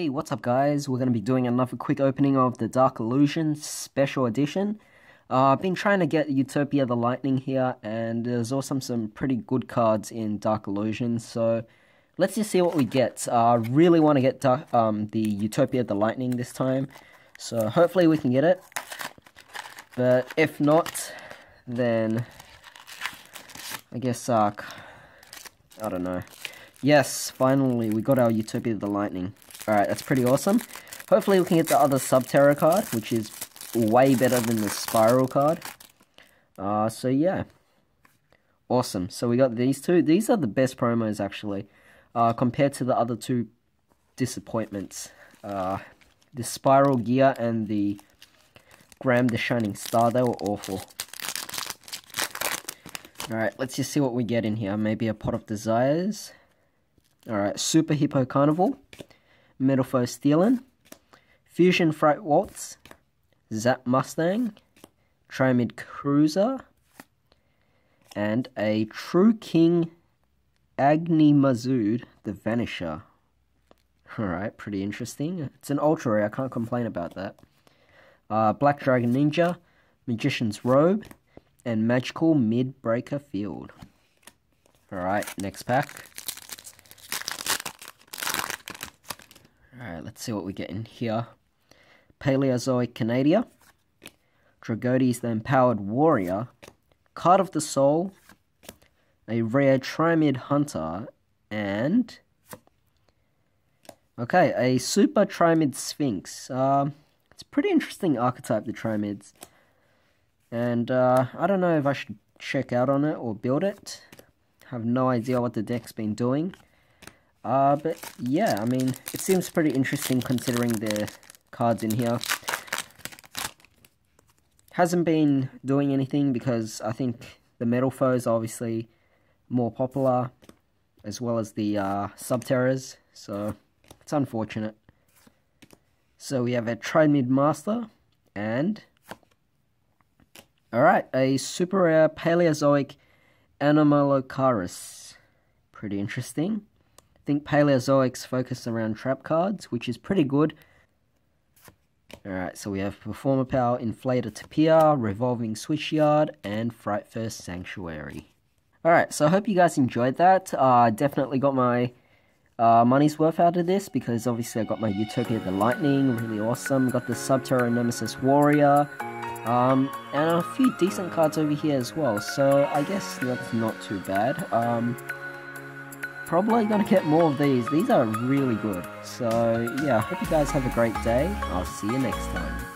Hey, what's up guys? We're going to be doing another quick opening of the Dark Illusion Special Edition. Uh, I've been trying to get Utopia the Lightning here, and there's also some pretty good cards in Dark Illusion, so let's just see what we get. Uh, I uh, really want to get Dark, um, the Utopia the Lightning this time, so hopefully we can get it. But if not, then I guess, uh, I don't know. Yes, finally, we got our Utopia the Lightning. Alright, that's pretty awesome. Hopefully we can get the other Subterror card, which is way better than the Spiral card. Uh, so yeah. Awesome. So we got these two. These are the best promos, actually, uh, compared to the other two disappointments. Uh, the Spiral Gear and the Gram the Shining Star, they were awful. Alright, let's just see what we get in here. Maybe a Pot of Desires. Alright, Super Hippo Carnival, Metalfoes Steelen, Fusion Freight Waltz, Zap Mustung, Triamid Cruiser, and a True King Agnimazud, the Vanisher. Alright, pretty interesting. It's an ultra rare, I can't complain about that. Uh, Black Dragon Ninja, Magician's Robe, and Magical Mid-Breaker Field. Alright, next pack. Alright, let's see what we get in here. Paleozoic Canadia. Dragotes the Empowered Warrior. Card of the Soul. A rare Triamid Hunter. And... Okay, a Super Triamid Sphinx. Uh, it's a pretty interesting archetype, the Triamids. And uh, I don't know if I should check out on it or build it. have no idea what the deck's been doing. Uh, but yeah, I mean, it seems pretty interesting considering the cards in here. Hasn't been doing anything because I think the Metalfoes are obviously more popular, as well as the uh, Subterrors, so it's unfortunate. So we have a Triamid Master, and... Alright, a super rare Paleozoic Anomalocaris. Pretty interesting think Paleozoics focus around trap cards, which is pretty good. Alright, so we have Performer Power, Inflator Tapir, Revolving Switchyard, and Frightfur Sanctuary. Alright, so I hope you guys enjoyed that. I uh, definitely got my uh, money's worth out of this, because obviously I got my Utopia the Lightning, really awesome. Got the Subterror Nemesis Warrior, um, and a few decent cards over here as well, so I guess that's not too bad. Um, probably going to get more of these. These are really good. So yeah, I hope you guys have a great day. I'll see you next time.